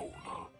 走了